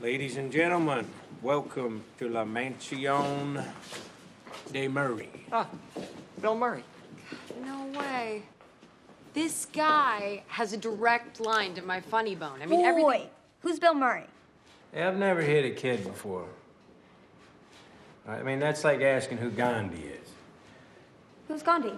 Ladies and gentlemen, welcome to La Mansion de Murray. Ah, Bill Murray. No way. This guy has a direct line to my funny bone. I mean, everything. Boy, who's Bill Murray? Yeah, I've never hit a kid before. I mean, that's like asking who Gandhi is. Who's Gandhi?